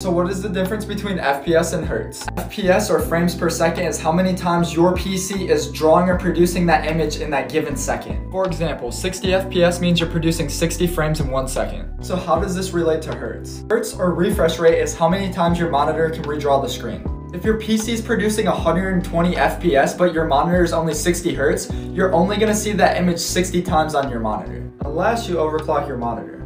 So what is the difference between FPS and Hertz? FPS or frames per second is how many times your PC is drawing or producing that image in that given second. For example, 60 FPS means you're producing 60 frames in one second. So how does this relate to Hertz? Hertz or refresh rate is how many times your monitor can redraw the screen. If your PC is producing 120 FPS but your monitor is only 60 Hertz, you're only gonna see that image 60 times on your monitor, unless you overclock your monitor.